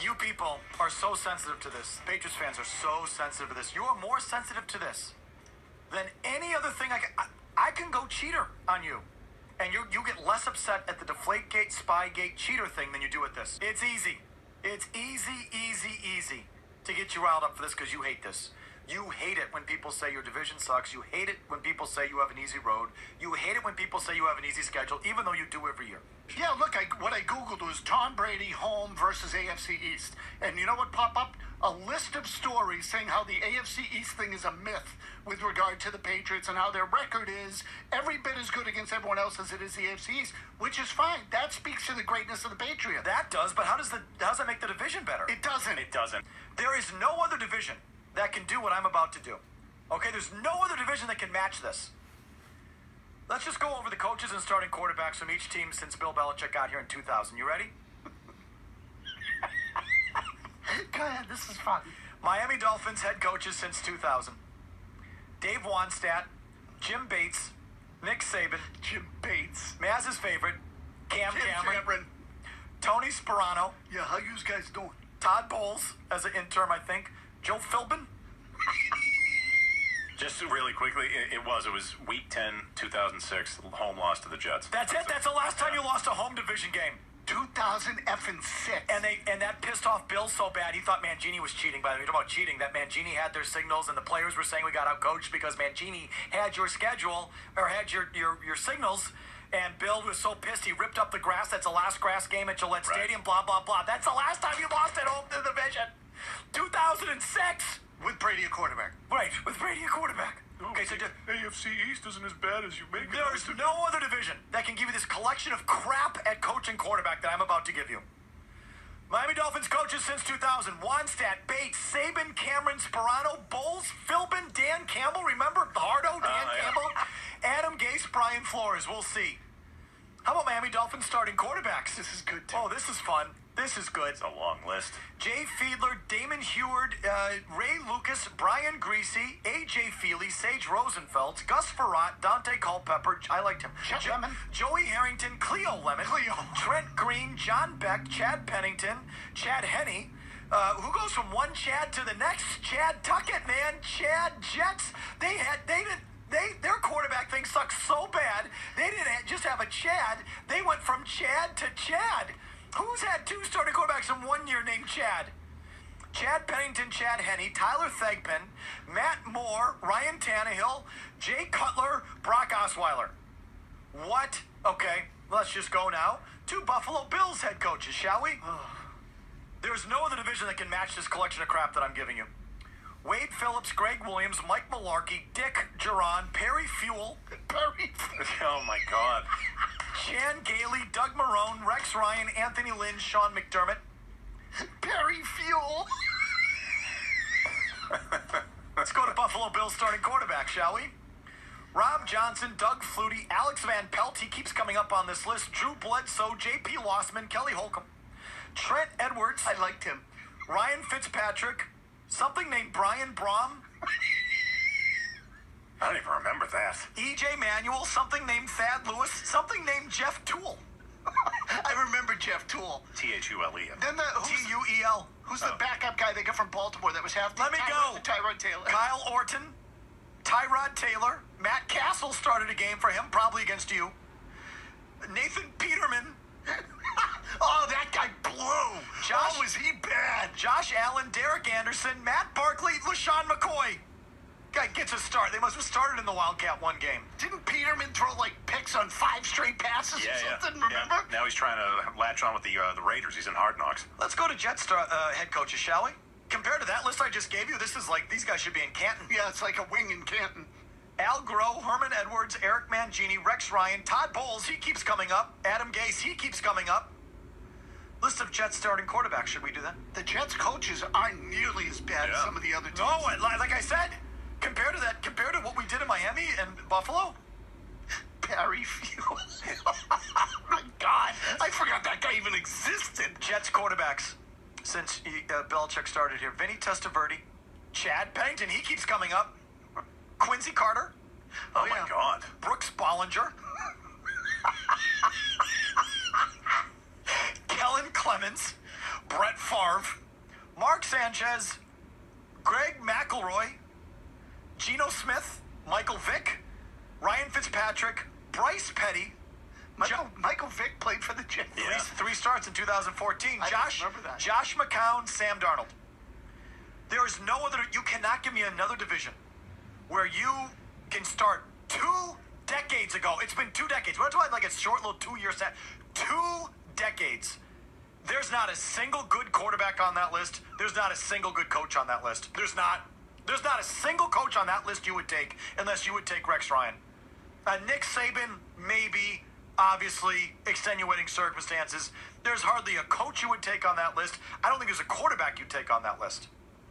You people are so sensitive to this. Patriots fans are so sensitive to this. You are more sensitive to this than any other thing I can. I, I can go cheater on you. And you, you get less upset at the Deflategate, Spygate, cheater thing than you do with this. It's easy. It's easy, easy, easy to get you riled up for this because you hate this. You hate it when people say your division sucks. You hate it when people say you have an easy road. You hate it when people say you have an easy schedule, even though you do every year. Yeah, look, I, what I Googled was Tom Brady home versus AFC East. And you know what popped up? A list of stories saying how the AFC East thing is a myth with regard to the Patriots and how their record is every bit as good against everyone else as it is the AFC East, which is fine. That speaks to the greatness of the Patriots. That does, but how does the how does that make the division better? it doesn't. It doesn't. There is no other division that can do what I'm about to do. Okay, there's no other division that can match this. Let's just go over the coaches and starting quarterbacks from each team since Bill Belichick got here in 2000. You ready? Go ahead, this is fun. Miami Dolphins head coaches since 2000. Dave Wannstedt, Jim Bates, Nick Saban, Jim Bates. Mazz's favorite, Cam Jim Cameron, Cameron. Tony Sparano, Yeah, how you guys doing? Todd Bowles as an interim, I think, Joe Philbin, Just really quickly, it, it was. It was week 10, 2006, home loss to the Jets. That's it. That's the last time you lost a home division game. 2000 effing six. And they and that pissed off Bill so bad he thought Mangini was cheating. By the way, talking about cheating, that Mangini had their signals and the players were saying we got out coached because Mangini had your schedule or had your your, your signals. And Bill was so pissed he ripped up the grass. That's the last grass game at Gillette Right. Stadium. Blah blah blah. That's the last time you lost at home to the division. 2006. with Brady a quarterback. Right, with Brady a quarterback. Okay, so just, AFC East isn't as bad as you make it. There's no other division that can give you this collection of crap at coach and quarterback that I'm about to give you. Miami Dolphins coaches since 2000. Wannstedt, Bates, Saban, Cameron, Sparano, Bowles, Philbin, Dan Campbell. Remember Hardo, ah, Dan Oh, yeah. Campbell? Adam Gase, Brian Flores. We'll see. How about Miami Dolphins starting quarterbacks? This is good, too. Oh, this is fun. This is good. It's a long list. Jay Fiedler, Damon Huard, uh, Ray Lucas, Brian Griese, AJ Feeley, Sage Rosenfels, Gus Frerotte, Daunte Culpepper. I liked him. Chet Jo- Lemon. Joey Harrington, Cleo Lemon, Cleo. Trent Green, John Beck, Chad Pennington, Chad Henne. Uh, who goes from one Chad to the next? Chad Tuckett, man. Chad Jets. They had they did they their quarterback thing sucks so bad. They didn't just have a Chad. They went from Chad to Chad. Who's had two starting quarterbacks in one year named Chad? Chad Pennington, Chad Henne, Tyler Thigpen, Matt Moore, Ryan Tannehill, Jay Cutler, Brock Osweiler. What? Okay, let's just go now to Buffalo Bills head coaches, shall we? There's no other division that can match this collection of crap that I'm giving you. Wade Phillips, Gregg Williams, Mike Mularkey, Dick Jauron, Perry Fewell, Perry. Oh my God. Chan Gailey, Doug Marrone, Rex Ryan, Anthony Lynn, Sean McDermott. Perry Fewell. Let's go to Buffalo Bills starting quarterback, shall we? Rob Johnson, Doug Flutie, Alex Van Pelt, he keeps coming up on this list. Drew Bledsoe, J.P. Losman, Kelly Holcomb, Trent Edwards, I liked him. Ryan Fitzpatrick, something named Brian Brohm, I don't even remember that. E.J. Manuel, something named Thad Lewis, something named Jeff Tuel, I remember Jeff Tuel. T H U L E. Then the who's, T-U-E-L. who's the oh. backup guy they got from Baltimore that was half the Let me go. Tyrod Taylor. Kyle Orton, Tyrod Taylor, Matt Cassel started a game for him, probably against you. Nathan Peterman, oh, that guy blew. Josh- oh, was he bad? Josh Allen, Derek Anderson, Matt Barkley, LeSean McCoy. Guy gets a start. They must have started in the Wildcat one game. Didn't Peterman throw like picks on five straight passes Yeah, or something? yeah. Remember? Now he's trying to latch on with the uh, the Raiders. He's in Hard Knocks. Let's go to Jetstar uh, head coaches, shall we? Compared to that list I just gave you, this is like these guys should be in Canton. Yeah, it's like a wing in Canton. Al Groh, Herman Edwards, Eric Mangini, Rex Ryan, Todd Bowles, he keeps coming up. Adam Gase, he keeps coming up. List of Jets starting quarterbacks. Should we do that? The Jets coaches aren't nearly as bad as some of the other teams. No, like I said, compared to that, compared to what we did in Miami and Buffalo, Perry Fewell. oh my God, I forgot that guy even existed. Jets quarterbacks since he, uh, Belichick started here. Vinny Testaverde, Chad Pennington, he keeps coming up. Quincy Carter, Oh, yeah. my God. Brooks Bollinger, Kellen Clemens, Brett Favre, Mark Sanchez, Greg McElroy, Geno Smith, Michael Vick, Ryan Fitzpatrick, Bryce Petty, Michael, Michael Vick played for the Jets. Yeah. three, three starts in 2014. I Josh, remember that. Josh McCown, Sam Darnold. There is no other. You cannot give me another division where you can start two decades ago. It's been two decades. We're talking like a short little two-year set. Two decades. There's not a single good quarterback on that list. There's not a single good coach on that list. There's not. There's not a single coach on that list you would take unless you would take Rex Ryan. Uh, Nick Saban, maybe, obviously, extenuating circumstances. There's hardly a coach you would take on that list. I don't think there's a quarterback you'd take on that list.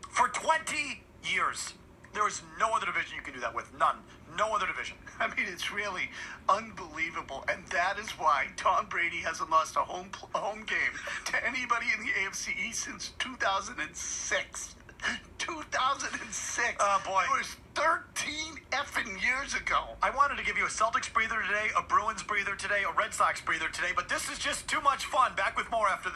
For 20 years, there is no other division you can do that with. None. No other division. I mean, it's really unbelievable, and that is why Tom Brady hasn't lost a home home game to anybody in the AFC East since 2006. 2006. Oh, boy. It was 13 effing years ago. I wanted to give you a Celtics breather today, a Bruins breather today, a Red Sox breather today, but this is just too much fun. Back with more after this.